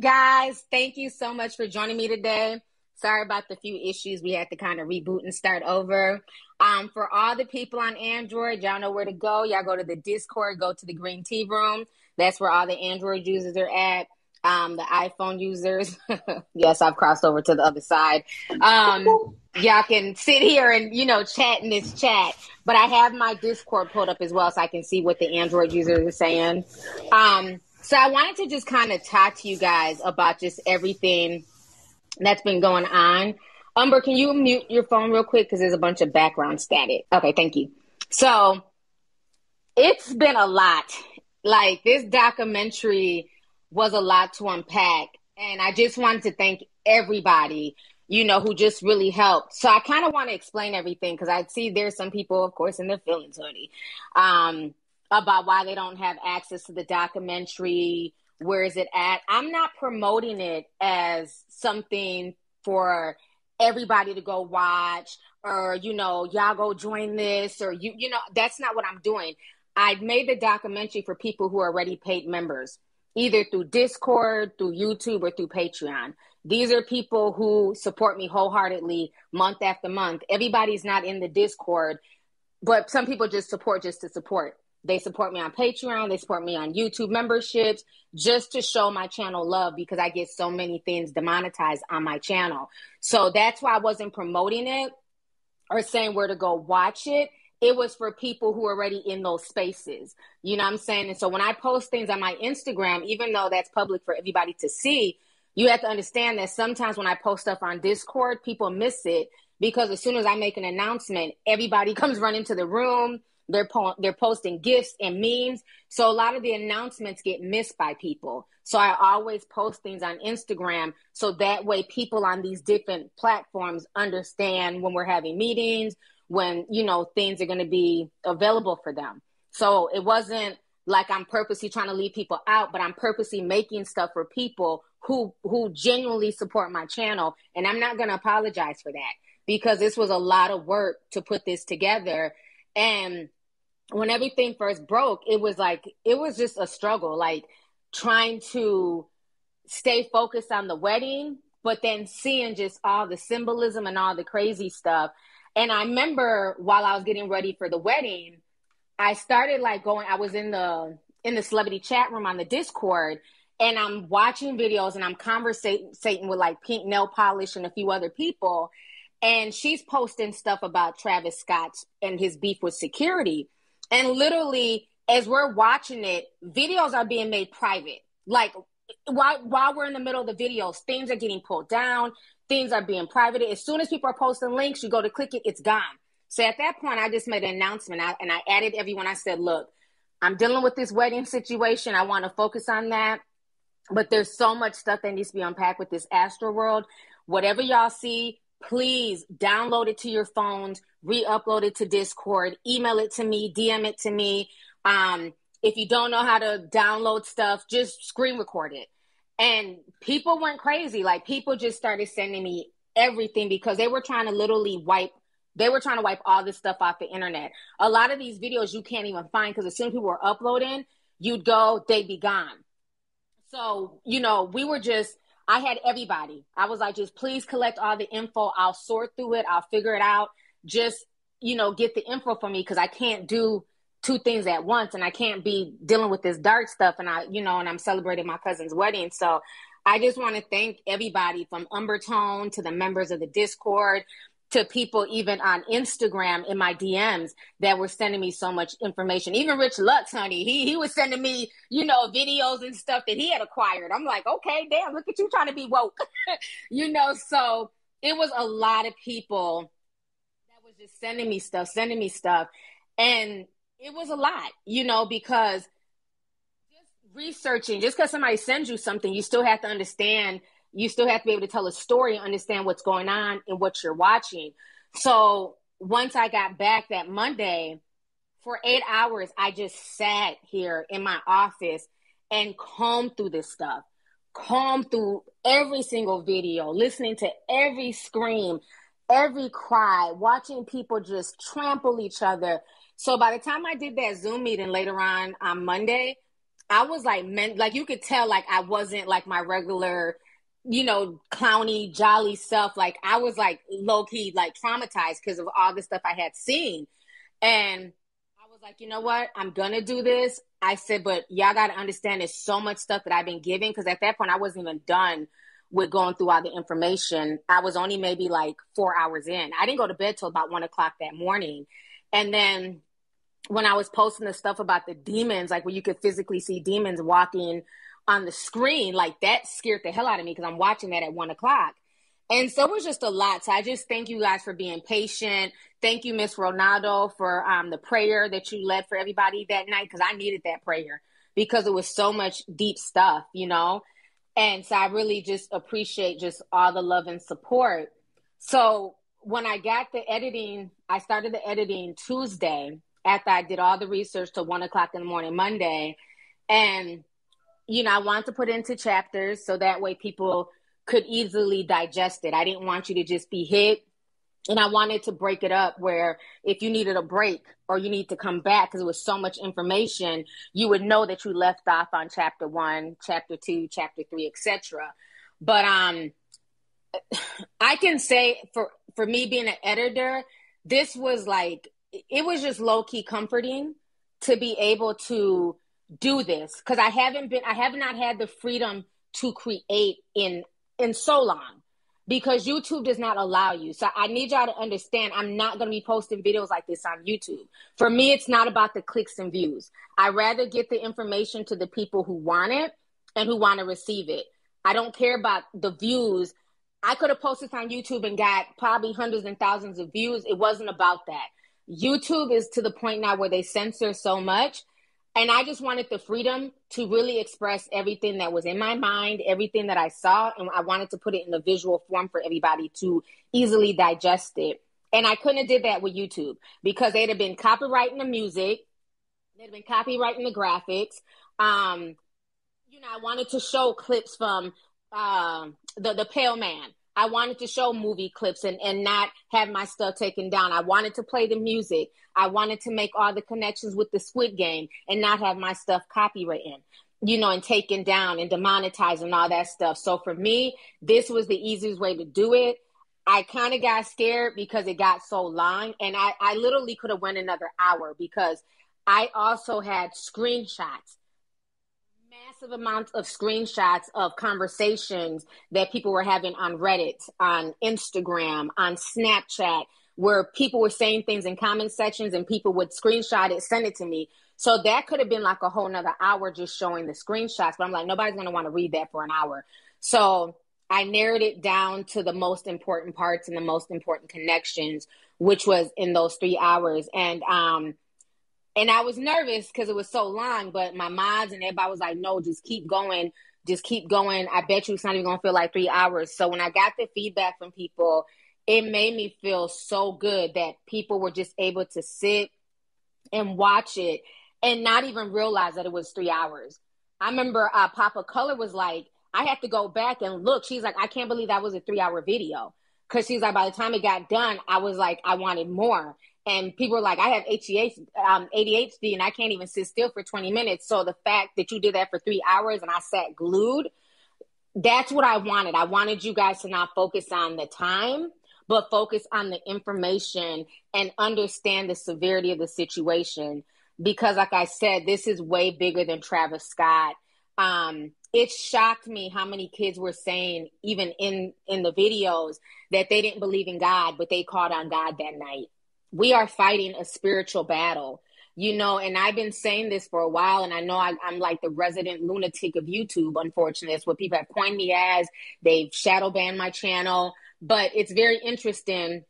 Guys. Thank you so much for joining me today. Sorry about the few issues we had to kind of reboot and start over. Um, for all the people on Android, y'all know where to go. Y'all go to the Discord, go to the Green Tea Room. That's where all the Android users are at. Um, the iPhone users, yes, I've crossed over to the other side. Um, y'all can sit here and you know chat in this chat. But I have my Discord pulled up as well, so I can see what the Android users are saying. Um, so I wanted to just kind of talk to you guys about just everything that's been going on. Umber, can you mute your phone real quick because there's a bunch of background static? Okay, thank you. So it's been a lot. Like this documentary was a lot to unpack, and I just wanted to thank everybody, you know, who just really helped. So I kind of want to explain everything because I see there's some people, of course, in their feelings, honey, um, about why they don't have access to the documentary. Where is it at? I'm not promoting it as something for everybody to go watch or you know y'all go join this or you you know that's not what i'm doing. I made the documentary for people who are already paid members either through discord through youtube or through patreon. These are people who support me wholeheartedly month after month. Everybody's not in the discord but some people just support just to support they support me on Patreon. They support me on YouTube memberships just to show my channel love because I get so many things demonetized on my channel. So that's why I wasn't promoting it or saying where to go watch it. It was for people who are already in those spaces. You know what I'm saying? And so when I post things on my Instagram, even though that's public for everybody to see, you have to understand that sometimes when I post stuff on Discord, people miss it because as soon as I make an announcement, everybody comes running to the room they're po- they're posting gifts and memes. So a lot of the announcements get missed by people. So I always post things on Instagram so that way people on these different platforms understand when we're having meetings, when you know things are going to be available for them. So it wasn't like I'm purposely trying to leave people out, but I'm purposely making stuff for people who who genuinely support my channel and I'm not going to apologize for that because this was a lot of work to put this together and when everything first broke, it was like it was just a struggle, like trying to stay focused on the wedding, but then seeing just all the symbolism and all the crazy stuff. And I remember while I was getting ready for the wedding, I started like going, I was in the in the celebrity chat room on the Discord and I'm watching videos and I'm conversating with like pink nail polish and a few other people. And she's posting stuff about Travis Scott and his beef with security. And literally, as we're watching it, videos are being made private. Like while while we're in the middle of the videos, things are getting pulled down, things are being private. As soon as people are posting links, you go to click it, it's gone. So at that point, I just made an announcement and I added everyone. I said, look, I'm dealing with this wedding situation. I want to focus on that. But there's so much stuff that needs to be unpacked with this Astroworld. Whatever y'all see, please download it to your phones, re-upload it to Discord, email it to me, DM it to me. Um, if you don't know how to download stuff, just screen record it. And people went crazy. Like people just started sending me everything because they were trying to literally wipe they were trying to wipe all this stuff off the internet. A lot of these videos you can't even find because as soon as people were uploading, you'd go, they'd be gone. So, you know, we were just I had everybody. I was like, just please collect all the info. I'll sort through it. I'll figure it out. Just, you know, get the info for me because I can't do two things at once and I can't be dealing with this dark stuff and I, you know, and I'm celebrating my cousin's wedding. So I just want to thank everybody from Umbertone to the members of the Discord to people even on Instagram in my DMs that were sending me so much information. Even Rich Lux, honey, he he was sending me, you know, videos and stuff that he had acquired. I'm like, okay, damn, look at you trying to be woke. you know, so it was a lot of people that was just sending me stuff, sending me stuff. And it was a lot, you know, because just researching, just because somebody sends you something, you still have to understand you still have to be able to tell a story and understand what's going on and what you're watching. So once I got back that Monday, for eight hours, I just sat here in my office and combed through this stuff, combed through every single video, listening to every scream, every cry, watching people just trample each other. So by the time I did that Zoom meeting later on on Monday, I was like, meant like you could tell, like I wasn't like my regular, you know, clowny, jolly self. Like I was like low key, like traumatized because of all the stuff I had seen. And I was like, you know what? I'm gonna do this. I said, but y'all gotta understand there's so much stuff that I've been giving because at that point I wasn't even done with going through all the information. I was only maybe like four hours in. I didn't go to bed till about one o'clock that morning. And then when I was posting the stuff about the demons, like where you could physically see demons walking on the screen, like that scared the hell out of me because I'm watching that at one o'clock. And so it was just a lot. So I just thank you guys for being patient. Thank you, Miss Ronaldo, for um, the prayer that you led for everybody that night because I needed that prayer because it was so much deep stuff, you know. And so I really just appreciate just all the love and support. So when I got the editing, I started the editing Tuesday after I did all the research till one o'clock in the morning Monday. And, you know, I wanted to put into chapters so that way people could easily digest it. I didn't want you to just be hit. And I wanted to break it up where if you needed a break or you need to come back because it was so much information, you would know that you left off on chapter one, chapter two, chapter three, etc. But um I can say for for me being an editor, this was like it was just low key comforting to be able to do this because I haven't been I have not had the freedom to create in in so long because YouTube does not allow you. So I need y'all to understand I'm not going to be posting videos like this on YouTube. For me it's not about the clicks and views. I rather get the information to the people who want it and who want to receive it. I don't care about the views. I could have posted on YouTube and got probably hundreds and thousands of views. It wasn't about that. YouTube is to the point now where they censor so much. And I just wanted the freedom to really express everything that was in my mind, everything that I saw, and I wanted to put it in a visual form for everybody to easily digest it. And I couldn't have did that with YouTube because they'd have been copyrighting the music, they'd have been copyrighting the graphics. Um, you know, I wanted to show clips from uh, the the Pale Man. I wanted to show movie clips and, and not have my stuff taken down. I wanted to play the music. I wanted to make all the connections with the Squid Game and not have my stuff copywritten, you know, and taken down and demonetized and all that stuff. So for me, this was the easiest way to do it. I kind of got scared because it got so long and I, I literally could have went another hour because I also had screenshots massive amounts of screenshots of conversations that people were having on Reddit, on Instagram, on Snapchat, where people were saying things in comment sections and people would screenshot it, send it to me. So that could have been like a whole nother hour just showing the screenshots. But I'm like, nobody's going to want to read that for an hour. So I narrowed it down to the most important parts and the most important connections, which was in those three hours. And um, and I was nervous because it was so long, but my mods and everybody was like, no, just keep going. Just keep going. I bet you it's not even going to feel like three hours. So when I got the feedback from people, it made me feel so good that people were just able to sit and watch it and not even realize that it was three hours. I remember uh, Papa Color was like, I have to go back and look. She's like, I can't believe that was a three hour video. Cause she's like, by the time it got done, I was like, I wanted more and people are like, I have ADHD, um, and I can't even sit still for 20 minutes. So the fact that you did that for three hours and I sat glued, that's what I wanted. I wanted you guys to not focus on the time, but focus on the information and understand the severity of the situation. Because, like I said, this is way bigger than Travis Scott. Um, it shocked me how many kids were saying, even in in the videos, that they didn't believe in God, but they called on God that night we are fighting a spiritual battle you know and i've been saying this for a while and i know I, am like the resident lunatic of youtube unfortunately. It's what people have coined me as. They've shadow banned my channel. But it's very interesting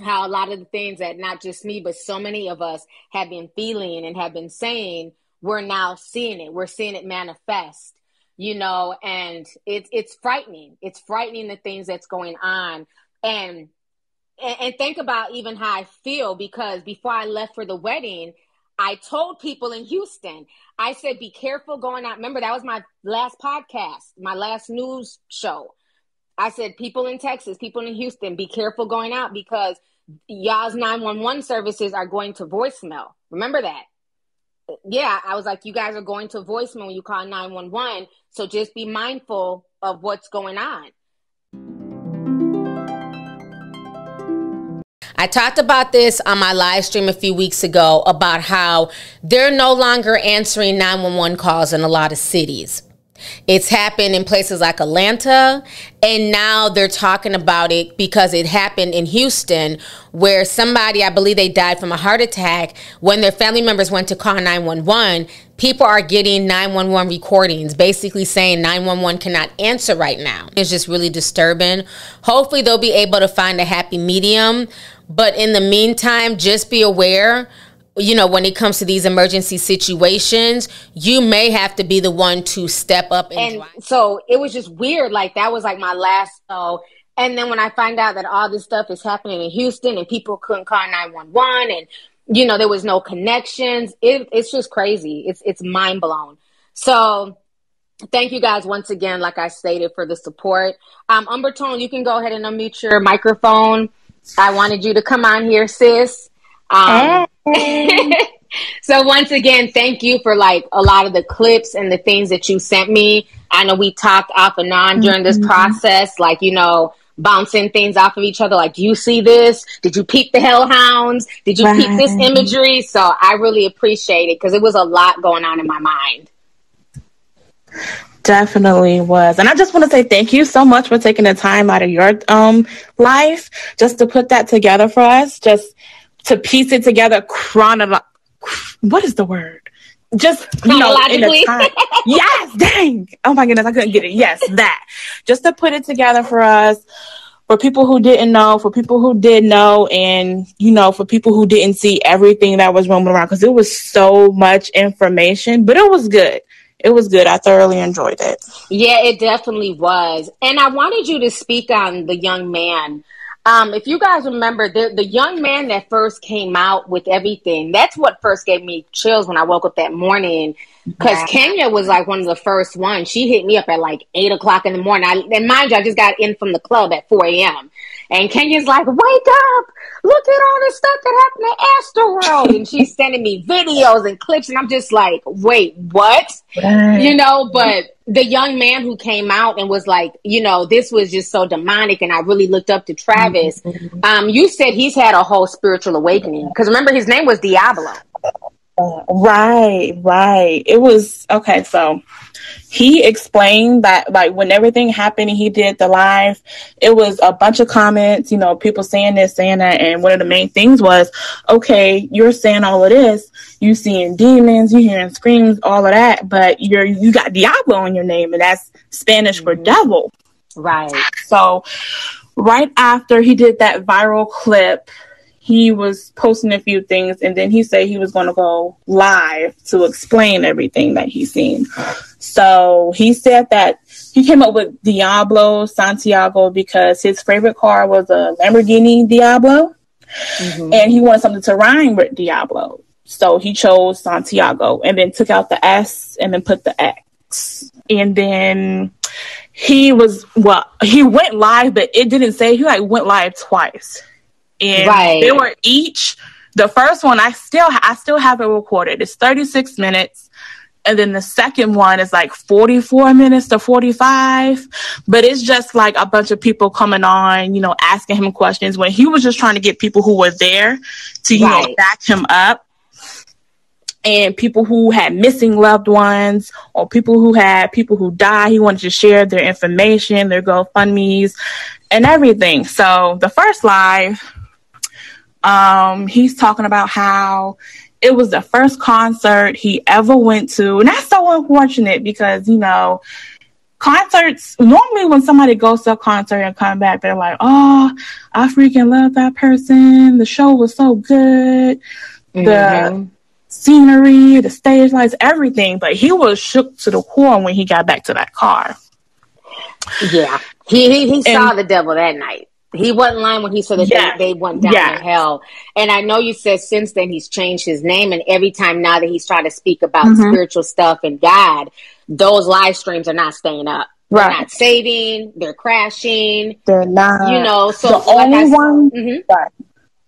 how a lot of the things that not just me but so many of us have been feeling and have been saying we're now seeing it. We're seeing it manifest you know and it's it's frightening. It's frightening the things that's going on. And and, and think about even how I feel because before I left for the wedding, I told people in Houston, I said, be careful going out. Remember, that was my last podcast, my last news show. I said, people in Texas, people in Houston, be careful going out because y'all's 911 services are going to voicemail. Remember that. yeah, I was like, you guys are going to voicemail when you call 911. So just be mindful of what's going on. I talked about this on my live stream a few weeks ago about how they're no longer answering 911 calls in a lot of cities. It's happened in places like Atlanta, and now they're talking about it because it happened in Houston, where somebody, I believe they died from a heart attack. When their family members went to call 911, people are getting 911 recordings, basically saying 911 cannot answer right now. It's just really disturbing. Hopefully, they'll be able to find a happy medium. But in the meantime, just be aware you know, when it comes to these emergency situations, you may have to be the one to step up. And, and so it was just weird. Like that was like my last so. And then when I find out that all this stuff is happening in Houston and people couldn't call nine one one, and you know there was no connections, it, it's just crazy. It's it's mind blown. So thank you guys once again, like I stated, for the support. Um, Umbertone, you can go ahead and unmute your microphone. I wanted you to come on here, sis. Um, so once again, thank you for like a lot of the clips and the things that you sent me. I know we talked off and on during this mm-hmm. process, like you know, bouncing things off of each other. Like, do you see this? Did you peep the hellhounds? Did you right. peep this imagery? So I really appreciate it because it was a lot going on in my mind. Definitely was. And I just want to say thank you so much for taking the time out of your um life just to put that together for us. Just to piece it together chronolo- what is the word? Just you know, in a time. yes, dang. Oh my goodness, I couldn't get it. Yes, that. Just to put it together for us, for people who didn't know, for people who did know, and you know, for people who didn't see everything that was roaming around, because it was so much information, but it was good. It was good. I thoroughly enjoyed it. Yeah, it definitely was. And I wanted you to speak on the young man um, if you guys remember, the, the young man that first came out with everything, that's what first gave me chills when I woke up that morning. Because yeah. Kenya was like one of the first ones. She hit me up at like 8 o'clock in the morning. I, and mind you, I just got in from the club at 4 a.m. And Kenya's like, wake up! Look at all the stuff that happened to Astroworld. and she's sending me videos and clips. And I'm just like, wait, what? Right. You know, but the young man who came out and was like, you know, this was just so demonic. And I really looked up to Travis. Mm-hmm. Um, you said he's had a whole spiritual awakening. Because remember, his name was Diablo. Uh, right, right. It was okay. So he explained that like when everything happened and he did the live, it was a bunch of comments, you know, people saying this, saying that, and one of the main things was, okay, you're saying all of this, you seeing demons, you hearing screams, all of that, but you're you got Diablo in your name, and that's Spanish for mm-hmm. devil. Right. So right after he did that viral clip he was posting a few things and then he said he was going to go live to explain everything that he's seen. So he said that he came up with Diablo Santiago because his favorite car was a Lamborghini Diablo mm-hmm. and he wanted something to rhyme with Diablo. So he chose Santiago and then took out the S and then put the X. And then he was, well, he went live, but it didn't say he like went live twice and right. they were each the first one I still I still have it recorded. It's 36 minutes. And then the second one is like 44 minutes to 45. But it's just like a bunch of people coming on, you know, asking him questions when he was just trying to get people who were there to, you right. know, back him up. And people who had missing loved ones or people who had people who died, he wanted to share their information, their GoFundMe's and everything. So the first live, um, he's talking about how it was the first concert he ever went to. And that's so unfortunate because, you know, concerts normally when somebody goes to a concert and come back, they're like, Oh, I freaking love that person. The show was so good. Mm-hmm. The scenery, the stage lights, everything. But he was shook to the core when he got back to that car. Yeah. He he, he saw the devil that night. He wasn't lying when he said that yes. they, they went down yes. to hell. And I know you said since then he's changed his name, and every time now that he's trying to speak about mm-hmm. spiritual stuff and God, those live streams are not staying up. They're right. not saving. They're crashing. They're not. You know, so the only one. Mm-hmm. Right.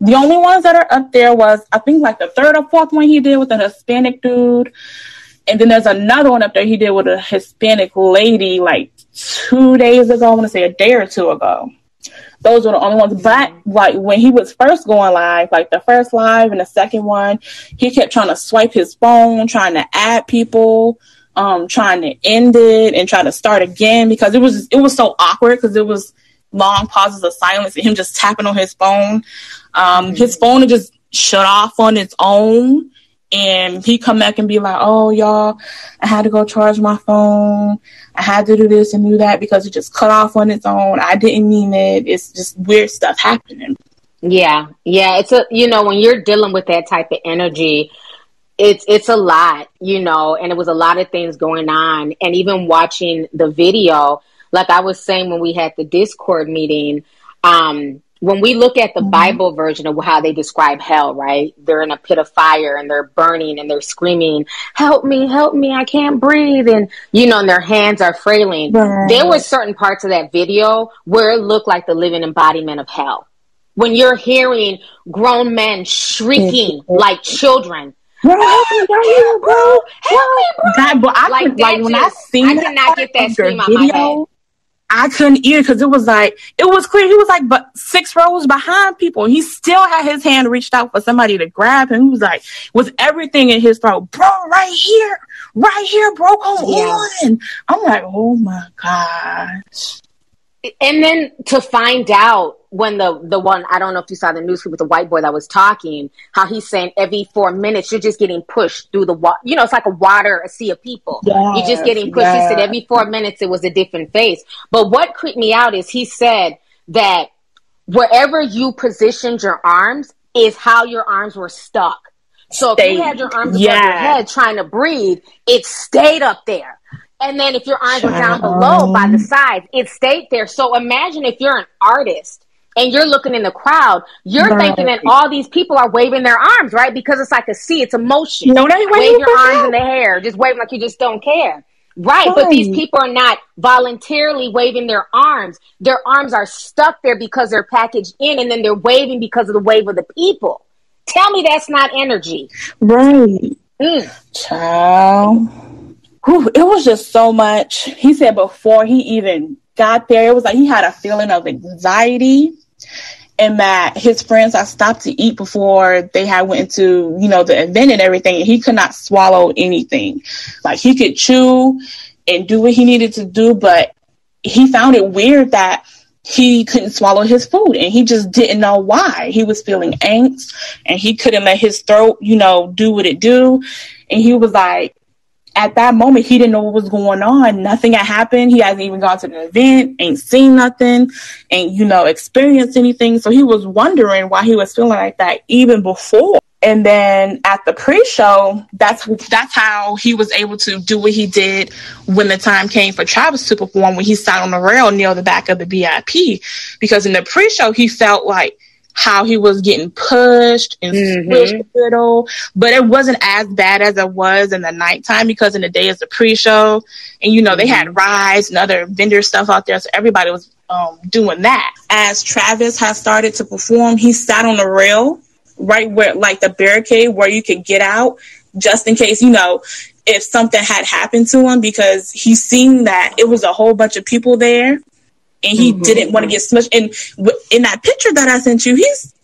The only ones that are up there was I think like the third or fourth one he did with a Hispanic dude. And then there's another one up there he did with a Hispanic lady like two days ago. I want to say a day or two ago. Those were the only ones. But like when he was first going live, like the first live and the second one, he kept trying to swipe his phone, trying to add people, um, trying to end it and try to start again because it was it was so awkward because it was long pauses of silence and him just tapping on his phone. Um, mm-hmm. His phone had just shut off on its own. And he come back and be like, "Oh, y'all, I had to go charge my phone. I had to do this and do that because it just cut off on its own. I didn't mean it. It's just weird stuff happening." Yeah, yeah. It's a you know when you're dealing with that type of energy, it's it's a lot, you know, and it was a lot of things going on. And even watching the video, like I was saying when we had the Discord meeting, um, when we look at the mm-hmm. Bible version of how they describe hell, right? They're in a pit of fire and they're burning and they're screaming, "Help me, help me, I can't breathe." And you know, and their hands are frailing. Right. There were certain parts of that video where it looked like the living embodiment of hell. When you're hearing grown men shrieking like children, Bro, help me, bro. Help me, bro. God, but I like, like when I seen I cannot get that scream out my head. I couldn't eat because it was like it was clear he was like but six rows behind people. He still had his hand reached out for somebody to grab him. He was like with everything in his throat, bro, right here, right here, bro, come yeah. on. I'm like, oh my gosh. And then to find out when the the one I don't know if you saw the news with the white boy that was talking, how he's saying every four minutes you're just getting pushed through the water. You know, it's like a water, a sea of people. Yes, you're just getting pushed. Yes. He said every four minutes it was a different face. But what creeped me out is he said that wherever you positioned your arms is how your arms were stuck. So if you had your arms above yeah. your head trying to breathe, it stayed up there. And then if your arms were down below by the sides, it stayed there. So imagine if you're an artist and you're looking in the crowd, you're right. thinking that all these people are waving their arms, right? Because it's like a sea, it's a motion. No, wave your arms in the hair, just wave like you just don't care. Right, right, but these people are not voluntarily waving their arms. Their arms are stuck there because they're packaged in, and then they're waving because of the wave of the people. Tell me that's not energy. Right. Mm. Child. Whew, it was just so much. He said before he even got there, it was like he had a feeling of anxiety and that his friends had stopped to eat before they had went into you know the event and everything and he could not swallow anything. Like he could chew and do what he needed to do but he found it weird that he couldn't swallow his food and he just didn't know why. He was feeling angst and he couldn't let his throat you know do what it do. And he was like at that moment, he didn't know what was going on. Nothing had happened. He hasn't even gone to the event, ain't seen nothing, ain't, you know, experienced anything. So he was wondering why he was feeling like that even before. And then at the pre-show, that's that's how he was able to do what he did when the time came for Travis to perform when he sat on the rail near the back of the VIP. Because in the pre-show, he felt like how he was getting pushed and mm-hmm. squished a little, but it wasn't as bad as it was in the nighttime because in the day it's a pre-show, and you know mm-hmm. they had mm-hmm. rides and other vendor stuff out there, so everybody was um, doing that. As Travis has started to perform, he sat on the rail right where, like the barricade where you could get out, just in case you know if something had happened to him because he seen that it was a whole bunch of people there and he mm-hmm. didn't want to get smushed. And w- in that picture that I sent you, he's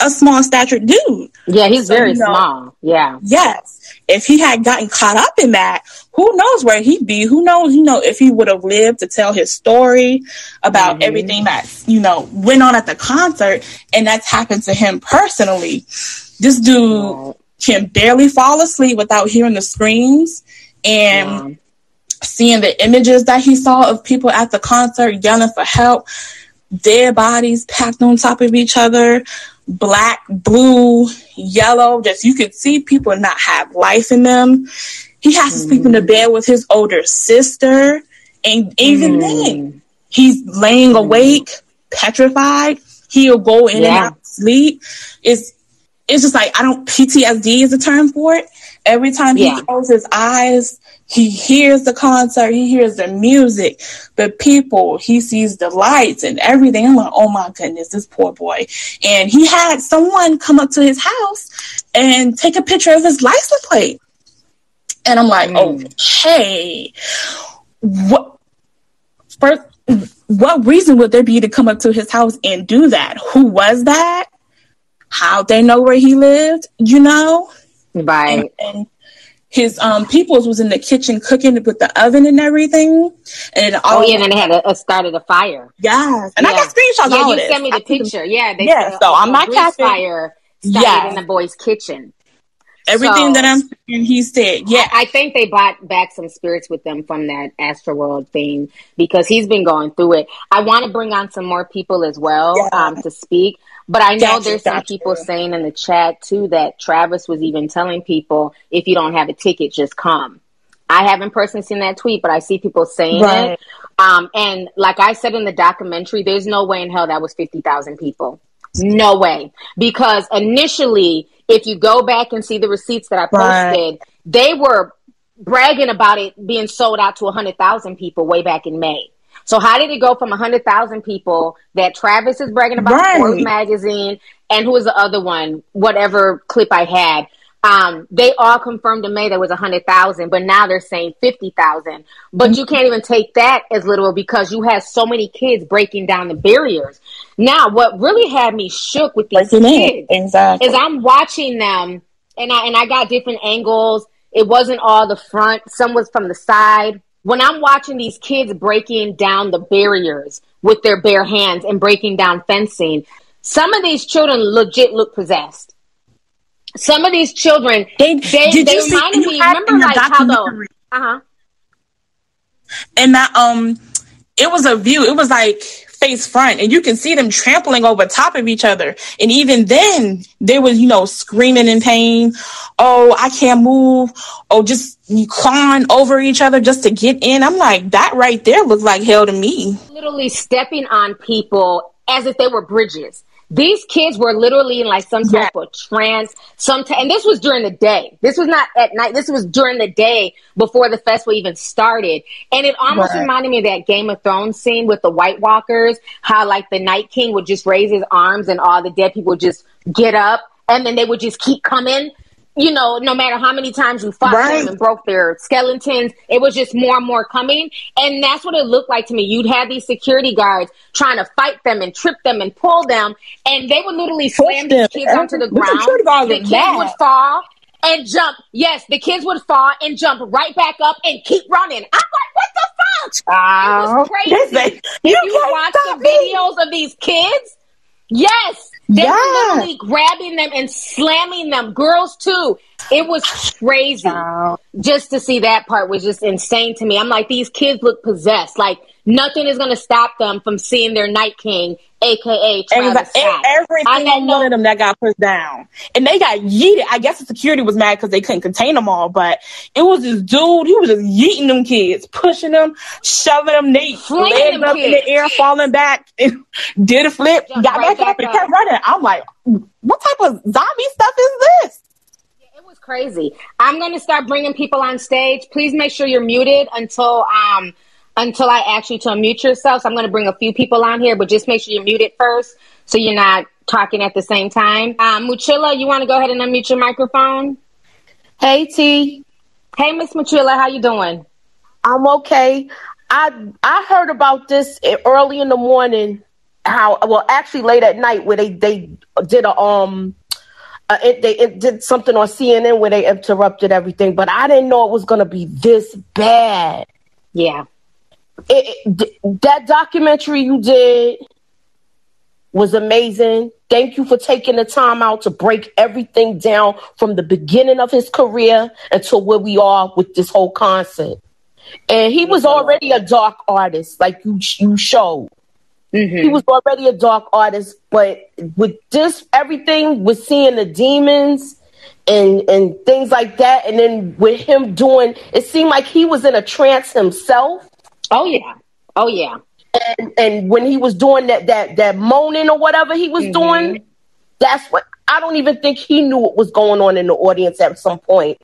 a small statured dude. Yeah, he's so, very you know, small. Yeah. Yes. If he had gotten caught up in that, who knows where he'd be? Who knows, you know, if he would have lived to tell his story about mm-hmm. everything that, you know, went on at the concert and that's happened to him personally. This dude can barely fall asleep without hearing the screams. And yeah seeing the images that he saw of people at the concert yelling for help, dead bodies packed on top of each other, black, blue, yellow, just you could see people not have life in them. He has to sleep in the bed with his older sister. And even mm. then, he's laying awake, petrified. He'll go in yeah. and out sleep. It's it's just like I don't PTSD is a term for it. Every time he Yeah. closes his eyes, he hears the concert, he hears the music, the people, he sees the lights and everything. I'm like, oh my goodness, this poor boy. And he had someone come up to his house and take a picture of his license plate. And I'm like, Mm. okay, what? First, what reason would there be to come up to his house and do that? Who was that? How they know where he lived? You know, Right. and, and his um peoples was in the kitchen cooking with the oven and everything. And it Oh yeah, and they had a, a started a fire. yes, and I got screenshots. Yeah, all you this. sent me I the them- picture. Yeah, they Yeah, so I'm not capping. fire started Yes. in the boy's kitchen. Everything So- that I'm saying, he said, yeah. I, I think they bought back some spirits with them from that Astroworld thing because he's been going through it. I want to bring on some more people as well Yeah. um, to speak, but I know Gotcha, there's some gotcha. people saying in the chat too that Travis was even telling people if you don't have a ticket, just come. I haven't personally seen that tweet, but I see people saying Right. it. Um, and like I said in the documentary, there's no way in hell that was 50,000 people. No way. Because initially, if you go back and see the receipts that I Right. posted, they were bragging about it being sold out to 100,000 people way back in May. So how did it go from 100,000 people that Travis is bragging about Right. Forbes magazine and who was the other one, whatever clip I had, um, they all confirmed in May there was 100,000, but now they're saying 50,000. But you can't even take that as literal because you have so many kids breaking down the barriers. Now, what really had me shook with these Breaking in. kids Exactly. is I'm watching them and I and I got different angles. It wasn't all the front, some was from the side. When I'm watching these kids breaking down the barriers with their bare hands and breaking down fencing, some of these children legit look possessed. Some of these children, They- they, did they you see- reminded you me. had Remember, like how the documentary- uh huh. and that um it was a view it was like face front and you can see them trampling over top of each other and even then they was you know screaming in pain oh i can't move oh just clawing over each other just to get in i'm like that right there looks like hell to me literally stepping on people as if they were bridges. These kids were literally in like some type of trance. Some t- and this was during the day. This was not at night. This was during the day before the festival even started. And it almost Right. reminded me of that Game of Thrones scene with the White Walkers. How like the Night King would just raise his arms and all the dead people would just get up, and then they would just keep coming. You know, no matter how many times you fought Right. them and broke their skeletons, it was just more and more coming. And that's what it looked like to me. You'd have these security guards trying to fight them and trip them and pull them, and they would literally slam these kids onto the The ground. guards The kids would fall and jump. Yes, the kids would fall and jump right back up and keep running. I'm like, what the fuck? Oh, It was crazy. If "You you watch the me." videos of these kids, yes, they Yeah. were literally grabbing them and slamming them. Girls too. It was crazy. Just to see that part was just insane to me. I'm like, these kids look possessed. Like nothing is going to stop them from seeing their Night King, aka Travis Scott. Every single one of them that got pushed down, and they got yeeted. I guess the security was mad because they couldn't contain them all, but it was this dude. He was just yeeting them kids, pushing them, shoving them, they legs up in the air, falling back, and did a flip, got right back, up, back and kept running. I'm like, what type of zombie stuff is this? It was crazy. I'm going to start bringing people on stage. Please make sure you're muted until um until I ask you to unmute yourself. So I'm going to bring a few people on here, but just make sure you're muted first so you're not talking at the same time. Um, Muchilla, you want to go ahead and unmute your microphone? Hey T, Hey, Miss Muchilla, how you doing? I'm okay. I I heard about this early in the morning. How well, actually late at night, where they they did a um, uh, it, they it did something on CNN where they interrupted everything, but I didn't know it was gonna be this bad. Yeah. It, that documentary you did was amazing. Thank you for taking the time out to break everything down from the beginning of his career until where we are with this whole concept. And he was already a dark artist, like you you showed. Mhm. He was already a dark artist, but with this everything, with seeing the demons and and things like that, and then with him doing, it seemed like he was in a trance himself Oh yeah. Oh yeah. and, and when he was doing that that that moaning or whatever he was Mhm. doing, That's what I don't even think he knew what was going on in the audience at some point.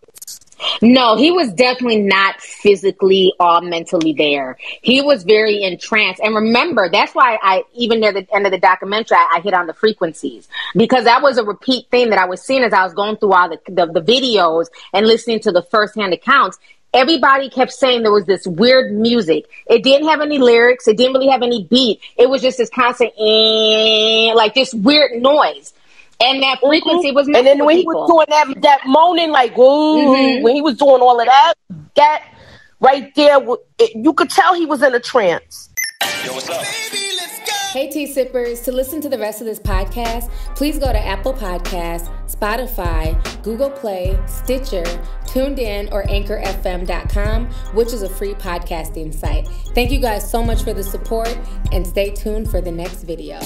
No, he was definitely not physically or mentally there. He was very entranced. And remember, that's why I, even near the end of the documentary, I, I hit on the frequencies because that was a repeat thing that I was seeing as I was going through all the, the, the videos and listening to the firsthand accounts everybody kept saying there was this weird music. It didn't have any lyrics. It didn't really have any beat. It was just this constant, eh, like this weird noise and that mm-hmm. frequency mm-hmm. was. And then when people. he was doing that that moaning, like ooh, mm-hmm. when he was doing all of that, that right there, it, you could tell he was in a trance. Yo, what's up? Hey, tea sippers. To listen to the rest of this podcast, please go to Apple Podcasts, Spotify, Google Play, Stitcher, TuneIn, or AnchorFM.com, which is a free podcasting site. Thank you guys so much for the support, and stay tuned for the next video.